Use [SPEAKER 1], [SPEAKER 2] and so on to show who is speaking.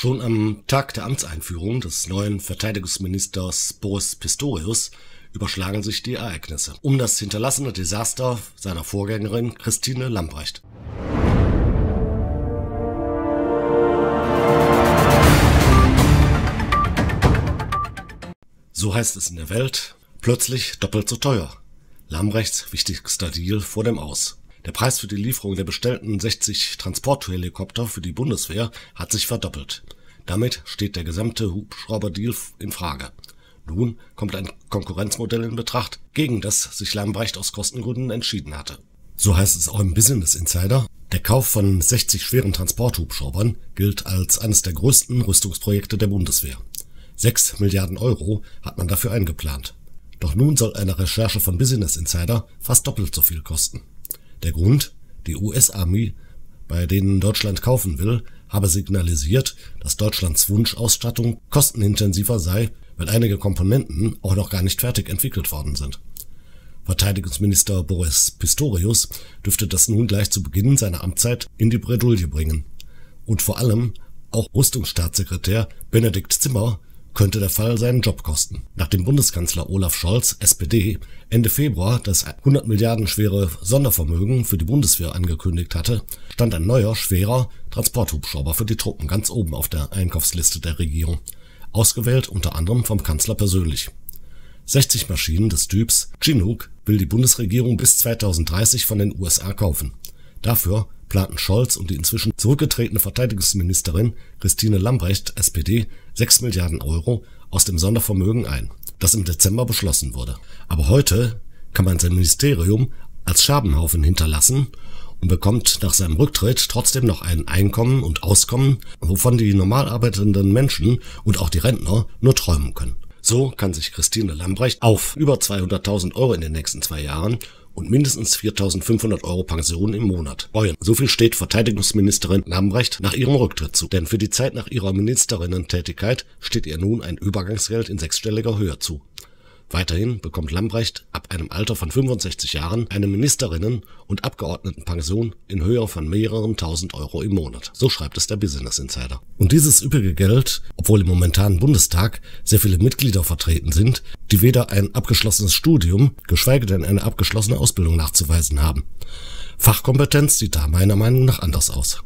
[SPEAKER 1] Schon am Tag der Amtseinführung des neuen Verteidigungsministers Boris Pistorius überschlagen sich die Ereignisse um das hinterlassene Desaster seiner Vorgängerin Christine Lambrecht. So heißt es in der Welt, plötzlich doppelt so teuer. Lambrechts wichtigster Deal vor dem Aus. Der Preis für die Lieferung der bestellten 60 Transporthelikopter für die Bundeswehr hat sich verdoppelt. Damit steht der gesamte Hubschrauber-Deal in Frage. Nun kommt ein Konkurrenzmodell in Betracht, gegen das sich Lambrecht aus Kostengründen entschieden hatte. So heißt es auch im Business Insider, der Kauf von 60 schweren Transporthubschraubern gilt als eines der größten Rüstungsprojekte der Bundeswehr. 6 Milliarden Euro hat man dafür eingeplant. Doch nun soll eine Recherche von Business Insider fast doppelt so viel kosten. Der Grund? Die US-Army, bei denen Deutschland kaufen will, habe signalisiert, dass Deutschlands Wunschausstattung kostenintensiver sei, weil einige Komponenten auch noch gar nicht fertig entwickelt worden sind. Verteidigungsminister Boris Pistorius dürfte das nun gleich zu Beginn seiner Amtszeit in die Bredouille bringen. Und vor allem auch Rüstungsstaatssekretär Benedikt Zimmer könnte der Fall seinen Job kosten. Nachdem Bundeskanzler Olaf Scholz (SPD) Ende Februar das 100 Milliarden schwere Sondervermögen für die Bundeswehr angekündigt hatte, stand ein neuer, schwerer Transporthubschrauber für die Truppen ganz oben auf der Einkaufsliste der Regierung, ausgewählt unter anderem vom Kanzler persönlich. 60 Maschinen des Typs Chinook will die Bundesregierung bis 2030 von den USA kaufen. Dafür planten Scholz und die inzwischen zurückgetretene Verteidigungsministerin Christine Lambrecht (SPD) 6 Milliarden Euro aus dem Sondervermögen ein, das im Dezember beschlossen wurde. Aber heute kann man sein Ministerium als Scherbenhaufen hinterlassen und bekommt nach seinem Rücktritt trotzdem noch ein Einkommen und Auskommen, wovon die normal arbeitenden Menschen und auch die Rentner nur träumen können. So kann sich Christine Lambrecht auf über 200.000 Euro in den nächsten zwei Jahren und mindestens 4.500 Euro Pension im Monat. Freuen. So viel steht Verteidigungsministerin Lambrecht nach ihrem Rücktritt zu. Denn für die Zeit nach ihrer Ministerinnen-Tätigkeit steht ihr nun ein Übergangsgeld in sechsstelliger Höhe zu. Weiterhin bekommt Lambrecht ab einem Alter von 65 Jahren eine Ministerinnen- und Abgeordnetenpension in Höhe von mehreren tausend Euro im Monat. So schreibt es der Business Insider. Und dieses üppige Geld, obwohl im momentanen Bundestag sehr viele Mitglieder vertreten sind, die weder ein abgeschlossenes Studium, geschweige denn eine abgeschlossene Ausbildung nachzuweisen haben. Fachkompetenz sieht da meiner Meinung nach anders aus.